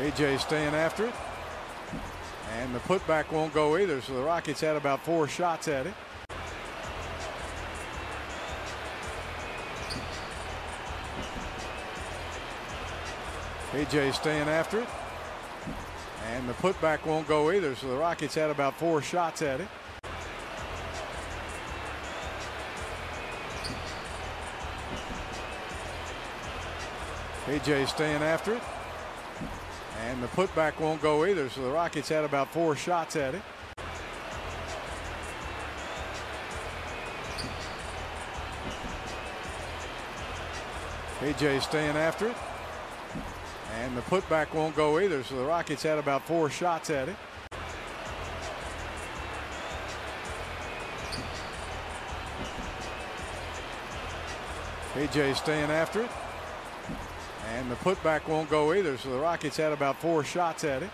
KJ staying after it. And the putback won't go either, so the Rockets had about four shots at it. KJ staying after it. And the putback won't go either, so the Rockets had about four shots at it. KJ staying after it. And the putback won't go either, so the Rockets had about four shots at it. KJ staying after it. And the putback won't go either, so the Rockets had about four shots at it. KJ staying after it. And the putback won't go either, so the Rockets had about four shots at it.